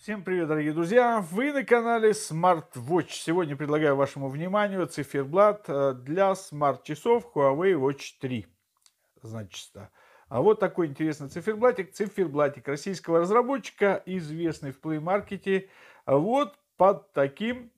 Всем привет, дорогие друзья! Вы на канале Smart Watch. Сегодня предлагаю вашему вниманию циферблат э, для смарт-часов Huawei Watch 3. Значит, а вот такой интересный циферблатик. Циферблатик российского разработчика, известный в Play Market. Вот под таким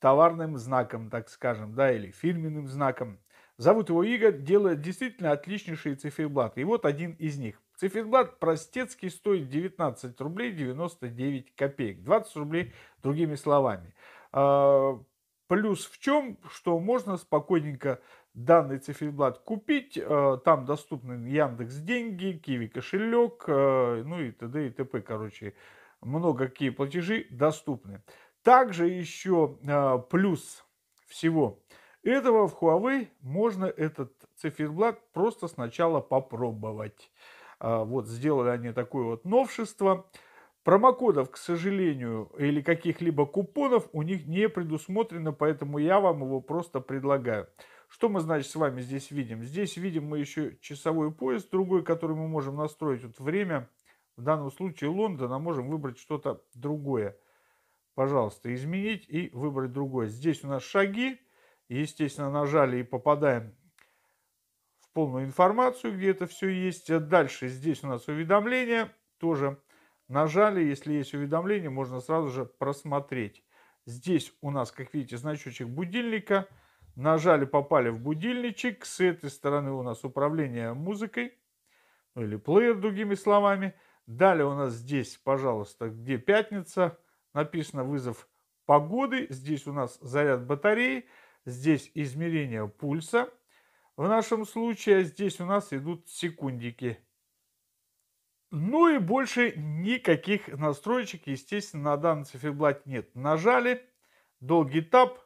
товарным знаком, так скажем, да, или фирменным знаком. Зовут его Игорь, делает действительно отличнейшие циферблаты. И вот один из них. Циферблат простецкий стоит 19 рублей 99 копеек. 20 рублей другими словами. А, плюс в чем, что можно спокойненько данный циферблат купить. А, там доступны Яндекс деньги, Киви кошелек, а, ну и т.д. и т.п. Короче, много какие платежи доступны. Также еще плюс всего этого в Huawei можно этот циферблат просто сначала попробовать. А, вот сделали они такое вот новшество. Промокодов, к сожалению, или каких-либо купонов у них не предусмотрено, поэтому я вам его просто предлагаю. Что мы, значит, с вами здесь видим? Здесь видим мы еще часовой пояс другой, который мы можем настроить. Вот время, в данном случае Лондон, а можем выбрать что-то другое. Пожалуйста, изменить и выбрать другое. Здесь у нас шаги. Естественно, нажали и попадаем полную информацию, где это все есть. Дальше здесь у нас уведомления. Тоже нажали, если есть уведомление, можно сразу же просмотреть. Здесь у нас, как видите, значочек будильника. Нажали, попали в будильничек. С этой стороны у нас управление музыкой. Ну, или плеер, другими словами. Далее у нас здесь, пожалуйста, где пятница. Написано вызов погоды. Здесь у нас заряд батареи. Здесь измерение пульса. В нашем случае здесь у нас идут секундики. Ну и больше никаких настроечек, естественно, на данном циферблате нет. Нажали, долгий тап,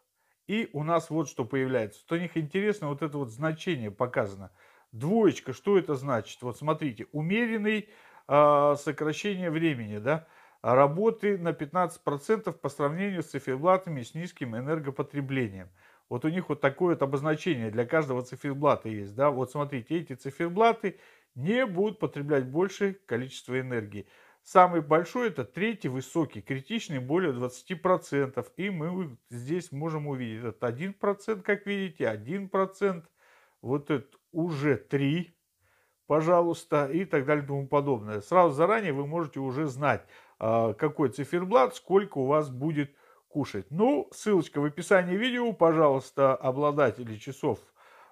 и у нас вот что появляется. Что них интересно, вот это вот значение показано. Двоечка, что это значит? Вот смотрите, умеренный э, сокращение времени, да, работы на 15% по сравнению с циферблатами с низким энергопотреблением. Вот у них вот такое вот обозначение для каждого циферблата есть. Да? Вот смотрите, эти циферблаты не будут потреблять большее количество энергии. Самый большой это третий высокий, критичный более 20%. И мы здесь можем увидеть это 1%, как видите, 1%, вот это уже 3, пожалуйста, и так далее и тому подобное. Сразу заранее вы можете уже знать, а, какой циферблат, сколько у вас будет кушать. Ну, ссылочка в описании видео. Пожалуйста, обладатели часов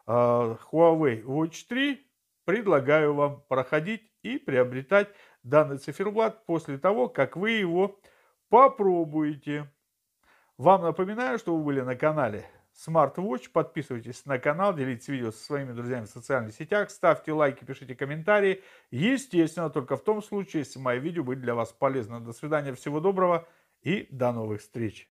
э, Huawei Watch 3, предлагаю вам проходить и приобретать данный циферблат после того, как вы его попробуете. Вам напоминаю, что вы были на канале Smart Watch. Подписывайтесь на канал, делитесь видео со своими друзьями в социальных сетях, ставьте лайки, пишите комментарии. Естественно, только в том случае, если мои видео были для вас полезны. До свидания, всего доброго и до новых встреч.